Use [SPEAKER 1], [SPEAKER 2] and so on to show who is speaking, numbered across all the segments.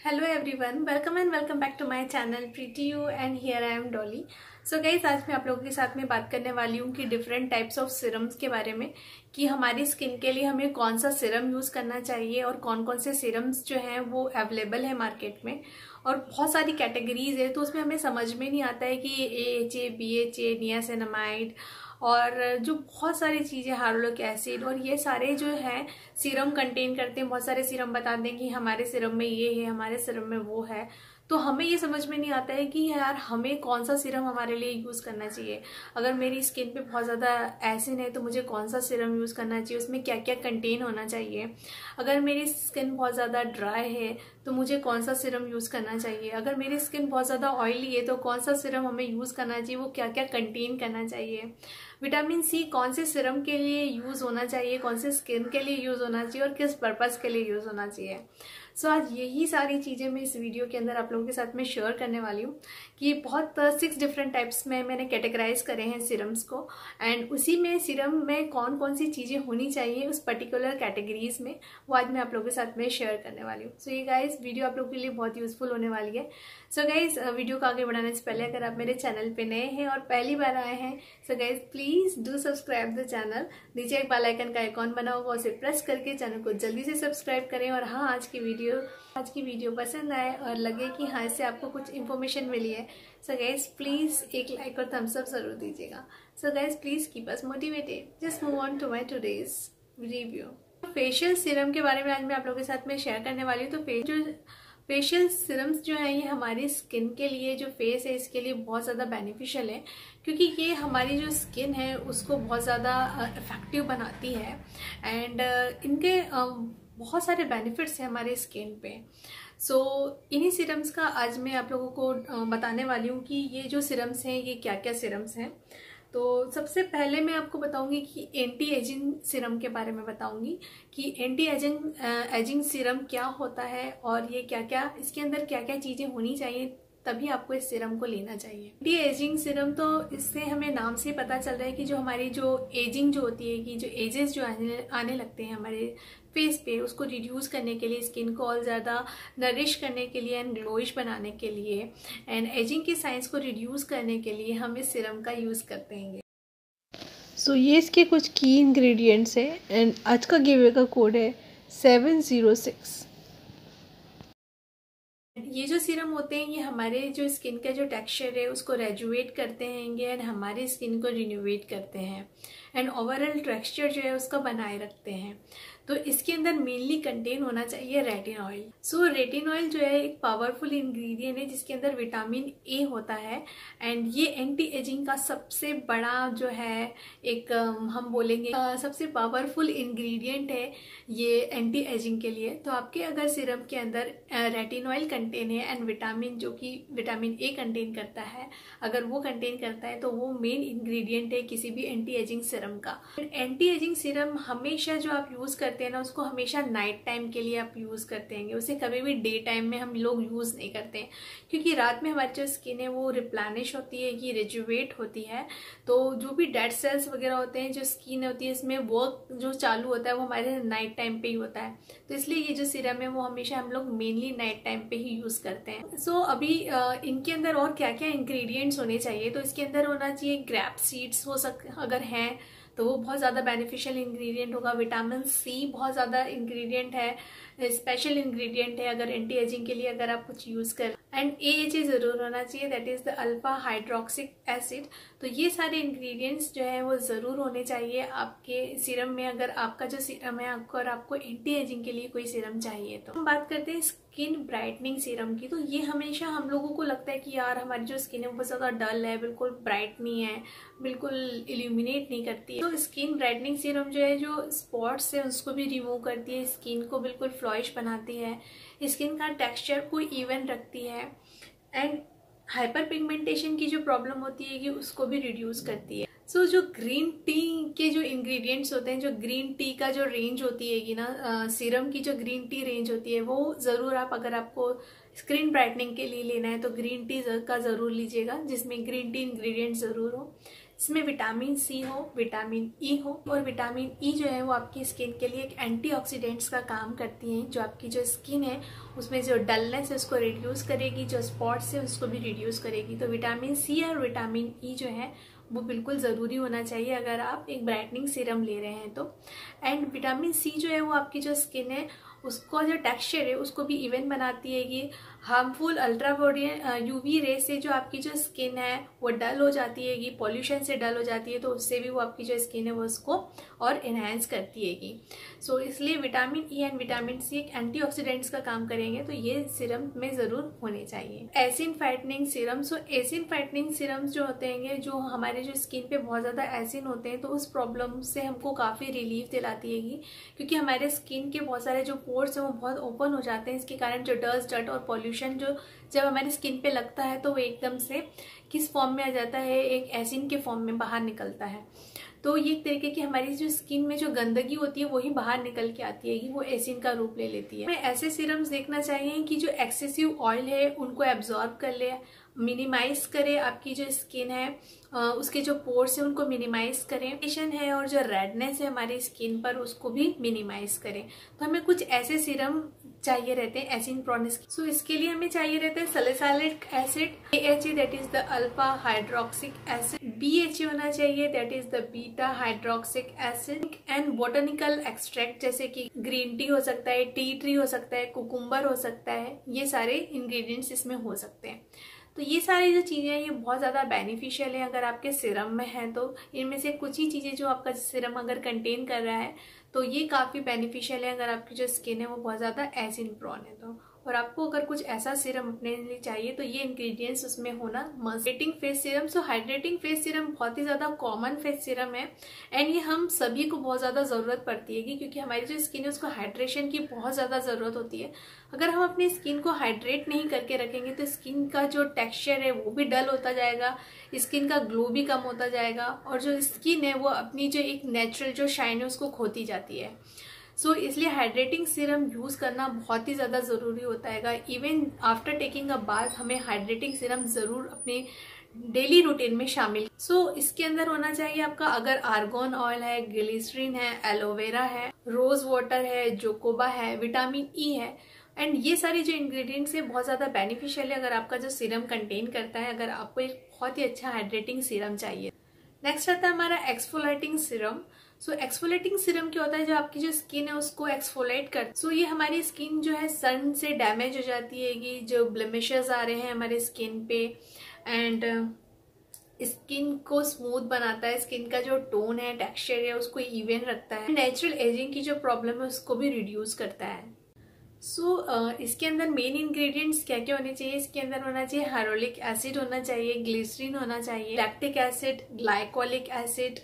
[SPEAKER 1] Hello everyone welcome and welcome back to my channel pretty you and here I am Dolly so guys आज मैं आप लोगों के साथ में बात करने वाली हूँ कि डिफरेंट टाइप्स ऑफ़ सिरम्स के बारे में कि हमारी स्किन के लिए हमें कौन सा सिरम यूज़ करना चाहिए और कौन कौन से सिरम्स जो हैं वो अवेलेबल है मार्केट में। और बहुत सारी कैटेगरीज है तो उसमें हमें समझ में नहीं आता है कि A H A B H A niacinamide और जो बहुत सारी चीज़ें हारोलिक एसिड, और ये सारे जो है, सीरम कंटेन करते हैं, बहुत सारे सीरम बताते हैं कि हमारे सीरम में ये है, हमारे सीरम में वो है। तो हमें ये समझ में नहीं आता है कि यार हमें कौन सा सीरम हमारे लिए यूज़ करना चाहिए। अगर मेरी स्किन पे बहुत ज़्यादा एसिड है तो मुझे कौन सा सीरम यूज़ करना चाहिए? उसमें क्या क्या कंटेन होना चाहिए? अगर मेरी स्किन बहुत ज़्यादा ड्राई है तो मुझे कौन सा सिरम यूज़ करना चाहिए? अगर मेरी स्किन बहुत ज़्यादा ऑयली है तो कौन सा सिरम हमें यूज़ करना चाहिए? वो क्या क्या कंटेन करना चाहिए? विटामिन सी कौन से सिरम के लिए यूज़ होना चाहिए? कौन से स्किन के लिए यूज़ होना चाहिए? और किस पर्पज़ के लिए यूज़ होना चाहिए? सो so, आज यही सारी चीज़ें मैं इस वीडियो के अंदर आप लोगों के साथ में शेयर करने वाली हूँ कि बहुत सिक्स डिफरेंट टाइप्स में मैंने कैटेगराइज करे हैं सिरम्स को एंड उसी में सिरम में कौन कौन सी चीज़ें होनी चाहिए उस पर्टिकुलर कैटेगरीज में वो आज मैं आप लोगों के साथ में शेयर करने वाली हूँ। सो so, ये गाइज़ वीडियो आप लोगों के लिए बहुत यूजफुल होने वाली है। सो so, गाइज़ वीडियो को आगे बढ़ाने से पहले अगर आप मेरे चैनल पर नए हैं और पहली बार आए हैं so guys please do subscribe the channel नीचे एक बालाइकन का आइकॉन बना होगा उसे प्रेस करके चैनल को जल्दी से सब्सक्राइब करें और हाँ आज की वीडियो आज की वीडियो पसंद आए और लगे कि हाँ इससे आपको कुछ इन्फॉर्मेशन मिली है। सो गाइज़ प्लीज़ एक लाइक और थम्स अप ज़रूर दीजिएगा। So guys please keep us motivated just move on to my today's review facial serum के बारे में आज मैं आप लोगों के साथ में शेयर करने वाली हूँ। तो जो फेशियल सिरम्स जो है, ये हमारी स्किन के लिए, जो फेस है, इसके लिए बहुत ज़्यादा बेनिफिशियल है। क्योंकि ये हमारी जो स्किन है, उसको बहुत ज़्यादा इफ़ेक्टिव बनाती है। एंड इनके बहुत सारे बेनिफिट्स हैं हमारे स्किन पे। सो so, इन्हीं सीरम्स का आज मैं आप लोगों को बताने वाली हूँ कि ये जो सिरम्स हैं ये क्या क्या सिरम्स हैं। तो सबसे पहले मैं आपको बताऊँगी कि एंटी एजिंग सिरम के बारे में बताऊँगी कि एंटी एजिंग एजिंग सिरम क्या होता है और ये क्या क्या इसके अंदर क्या क्या चीज़ें होनी चाहिए तभी आपको इस सिरम को लेना चाहिए। एंटी एजिंग सिरम तो इससे हमें नाम से पता चल रहा है कि जो हमारी जो एजिंग जो होती है कि जो एजेस जो आने आने लगते हैं हमारे फेस पे उसको रिड्यूस करने के लिए स्किन को और ज़्यादा नरिश करने के लिए एंड ग्लोइश बनाने के लिए एंड एजिंग की साइंस को रिड्यूस करने के लिए हम इस सिरम का यूज़ करते हैं
[SPEAKER 2] सो so, ये इसके कुछ की इंग्रेडिएंट्स हैं एंड आज का गिवे का कोड है सेवन ज़ीरो सिक्स
[SPEAKER 1] ये जो सीरम होते हैं, ये हमारे जो स्किन का जो टेक्सचर है, उसको रेजुएट करते हैं एंड हमारी स्किन को रिन्यूवेट करते हैं. एंड ओवरऑल टेक्सचर जो है, उसका बनाए रखते हैं. तो इसके अंदर मेनली कंटेन होना चाहिए retinol so retinol जो है, एक पावरफुल इंग्रेडिएंट है, जिसके अंदर विटामिन ए होता है. एंड ये एंटी एजिंग का सबसे बड़ा जो है, एक हम बोलेंगे सबसे पावरफुल इंग्रेडिएंट है ये एंटी एजिंग के लिए. तो आपके अगर सिरम के अंदर रेटिन ऑयल कंटेन है एंड विटामिन जो कि विटामिन ए कंटेन करता है। अगर वो कंटेन करता है तो वो मेन इंग्रेडिएंट है किसी भी एंटी एजिंग सिरम का। एंटी एजिंग सिरम हमेशा जो आप यूज़ करते करते हैं ना, उसको हमेशा नाइट टाइम के लिए आप यूज़ करते हैं। उसे कभी भी डे टाइम में हम लोग यूज़ नहीं करते हैं। क्योंकि रात में हमारी जो स्किन है, वो रिप्लानिश होती है कि रिजुवेट होती है। तो जो भी डेड सेल्स वगैरह होते हैं, जो स्किन होती है, इसमें वर्क जो चालू होता है, वो हमारे नाइट टाइम पे ही होता है। तो इसलिए ये जो सीरम है, वो हमेशा हम लोग मेनली नाइट टाइम पे ही यूज़ करते हैं। सो so, अभी इनके अंदर और क्या क्या इंग्रेडिएंट्स होने चाहिए? तो इसके अंदर होना चाहिए ग्रैप सीड्स हो सक अगर हैं तो वो बहुत ज़्यादा बेनिफिशियल इंग्रेडिएंट होगा। विटामिन सी बहुत ज़्यादा इंग्रेडिएंट है स्पेशल इंग्रेडिएंट है अगर एंटी एजिंग के लिए अगर आप कुछ यूज़ कर। एंड ए एच ए ज़रूर होना चाहिए that is the alpha hydroxy acid तो ये सारे इंग्रेडिएंट्स जो है वो ज़रूर होने चाहिए आपके सीरम में। अगर आपका जो सीरम है आपको और आपको एंटी एजिंग के लिए कोई सीरम चाहिए तो हम बात करते हैं स्किन ब्राइटनिंग सीरम की तो ये हमेशा हम लोगों को लगता है कि यार हमारी जो स्किन है वो बहुत ज़्यादा डल है, बिल्कुल ब्राइट नहीं है, बिल्कुल इल्यूमिनेट नहीं करती है। तो स्किन ब्राइटनिंग सीरम जो है, जो स्पॉट्स है, उसको भी रिमूव करती है स्किन को बिल्कुल फ्लॉइश बनाती है। स्किन का टेक्सचर को इवन रखती है। एंड हाइपर पिगमेंटेशन की जो प्रॉब्लम होती है कि उसको भी रिड्यूस करती है। सो so, जो ग्रीन टी के जो इंग्रेडिएंट्स होते हैं जो ग्रीन टी का जो रेंज होती है ना सीरम की जो ग्रीन टी रेंज होती है वो ज़रूर आप अगर आपको स्क्रीन ब्राइटनिंग के लिए लेना है तो ग्रीन टी का ज़रूर लीजिएगा जिसमें ग्रीन टी इंग्रेडिएंट ज़रूर हो। इसमें विटामिन सी हो विटामिन ई e हो और विटामिन ई e जो है वो आपकी स्किन के लिए एक एंटीऑक्सीडेंट्स का काम करती हैं जो आपकी जो स्किन है उसमें जो डलनेस है उसको रिड्यूस करेगी जो स्पॉट्स है उसको भी रिड्यूस करेगी। तो विटामिन सी और विटामिन ई e जो है वो बिल्कुल ज़रूरी होना चाहिए अगर आप एक ब्राइटनिंग सीरम ले रहे हैं तो। एंड विटामिन सी जो है वो आपकी जो स्किन है उसको जो टेक्सचर है उसको भी इवन बनाती है ये हार्मफुल अल्ट्रा यूवी रे से जो आपकी जो स्किन है वो डल हो जाती है पॉल्यूशन से डल हो जाती है तो उससे भी वो आपकी जो स्किन है वो उसको और इन्हेंस करती है सो so, इसलिए vitamin E and vitamin C एक एंटीऑक्सीडेंट्स का काम करेंगे तो ये सिरम में ज़रूर होने चाहिए। एसिन फाइटनिंग सिरम सो एसिन फाइटनिंग सिरम्स जो होते हैं जो हमारे जो स्किन पे बहुत ज़्यादा एसिन होते हैं तो उस प्रॉब्लम से हमको काफ़ी रिलीफ दिलाती है क्योंकि हमारे स्किन के बहुत सारे जो पोर्स हैं, वो बहुत ओपन हो जाते हैं। इसके कारण जो डस्ट डट और पॉल्यूशन जो जब हमारी स्किन पे लगता है तो वो एकदम से किस फॉर्म में आ जाता है? एक एसिन के फॉर्म में बाहर निकलता है। तो ये एक तरीके की हमारी जो स्किन में जो गंदगी होती है वही बाहर निकल के आती है, वो एसिन का रूप ले लेती है। हमें ऐसे सीरम्स देखना चाहिए कि जो एक्सेसिव ऑयल है, उनको एब्जॉर्ब कर ले मिनिमाइज करे, आपकी जो स्किन है उसके जो पोर्स है, उनको मिनिमाइज करें। पेशन है और जो रेडनेस है हमारी स्किन पर, उसको भी मिनिमाइज करें। तो हमें कुछ ऐसे सीरम चाहिए रहते हैं एसिन प्रोनिस सो so, इसके लिए हमें चाहिए रहते हैं salicylic acid A H A that is the alpha hydroxy acid B H A होना चाहिए that is the beta hydroxy acid and botanical extract जैसे कि ग्रीन टी हो सकता है टी ट्री हो सकता है कुकुम्बर हो सकता है ये सारे इंग्रेडिएंट्स इसमें हो सकते हैं। तो ये सारी जो चीज़ें हैं, ये बहुत ज़्यादा बेनिफिशियल है अगर आपके सिरम में हैं तो। इनमें से कुछ ही चीज़ें जो आपका सिरम अगर कंटेन कर रहा है तो ये काफ़ी बेनिफिशियल है अगर आपकी जो स्किन है वो बहुत ज़्यादा एसिन प्रॉन है तो। और आपको अगर कुछ ऐसा सीरम अपने लिए चाहिए तो ये इंग्रेडिएंट्स उसमें होना must hydrating face serum so hydrating face serum बहुत ही ज़्यादा कॉमन फेस सीरम है। एंड ये हम सभी को बहुत ज़्यादा ज़रूरत पड़ती है क्योंकि हमारी जो स्किन है, उसको हाइड्रेशन की बहुत ज़्यादा ज़रूरत होती है। अगर हम अपनी स्किन को हाइड्रेट नहीं करके रखेंगे तो स्किन का जो टेक्स्चर है, वो भी डल होता जाएगा स्किन का ग्लो भी कम होता जाएगा, और जो स्किन है, वो अपनी जो एक नेचुरल जो शाइन है, उसको खोती जाती है। सो so, इसलिए हाइड्रेटिंग सीरम यूज़ करना बहुत ही ज़्यादा ज़रूरी होता है even after taking a bath हमें हाइड्रेटिंग सीरम ज़रूर अपने डेली रूटीन में शामिल। सो so, इसके अंदर होना चाहिए आपका अगर आर्गोन ऑयल है ग्लिसरीन है एलोवेरा है रोज वाटर है जोकोबा है विटामिन ई e है एंड ये सारी जो इंग्रेडिएंट्स है बहुत ज़्यादा बेनिफिशियल है अगर आपका जो सीरम कंटेन करता है अगर आपको एक बहुत ही अच्छा हाइड्रेटिंग सीरम चाहिए। नेक्स्ट आता है हमारा एक्सफोलाइटिंग सीरम सो एक्सफोलेटिंग सीरम क्या होता है? जो आपकी जो स्किन है उसको एक्सफोलेट कर सो so, ये हमारी स्किन जो है सन से डैमेज हो जाती है जो ब्लेमिशेस आ रहे हैं हमारे स्किन पे। एंड स्किन uh, को स्मूथ बनाता है। स्किन का जो टोन है टेक्सचर है उसको इवन रखता है। नेचुरल एजिंग की जो प्रॉब्लम है उसको भी रिड्यूस करता है। सो so, uh, इसके अंदर मेन इंग्रेडिएंट्स क्या क्या होने चाहिए? इसके अंदर होना चाहिए हारोलिक एसिड होना चाहिए ग्लिसरीन होना चाहिए lactic acid glycolic acid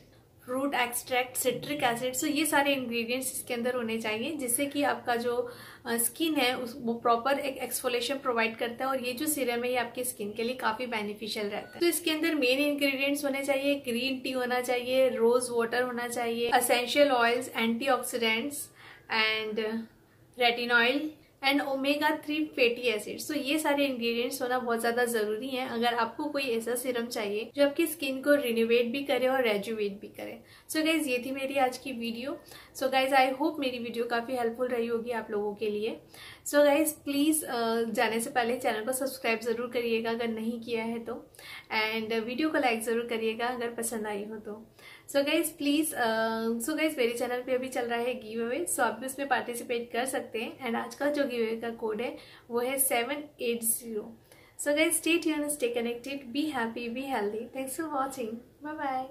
[SPEAKER 1] fruit extract, citric acid so ये सारे इंग्रेडिएंट्स इसके अंदर होने चाहिए, जिससे कि आपका जो स्किन है, उस, वो प्रॉपर एक एक्सफोलेशन प्रोवाइड करता है, और ये जो सीरम है, ये आपकी स्किन के लिए काफ़ी बेनिफिशियल रहता है। तो इसके अंदर मेन इंग्रेडिएंट्स होने चाहिए ग्रीन टी होना चाहिए रोज वाटर होना चाहिए essential oils antioxidants and retinol and omega three fatty acid so ये सारे इंग्रेडिएंट्स होना बहुत ज़्यादा ज़रूरी है। अगर आपको कोई ऐसा सीरम चाहिए जो आपकी स्किन को रिनोवेट भी करे और रेजुवेट भी करे। सो so गाइज़ ये थी मेरी आज की video so guys I hope मेरी वीडियो काफ़ी हेल्पफुल रही होगी आप लोगों के लिए. सो गाइज़ प्लीज़ जाने से पहले चैनल को सब्सक्राइब ज़रूर करिएगा अगर नहीं किया है तो। एंड वीडियो को लाइक ज़रूर करिएगा अगर पसंद आई हो तो। So guys please so guys मेरे चैनल पे अभी चल रहा है गिव अवे सो आप भी उसमें पार्टिसिपेट कर सकते हैं। एंड आज का जो गिव अवे का कोड है, वो है seven eight zero so guys stay tune stay connected be happy be healthy thanks for watching bye bye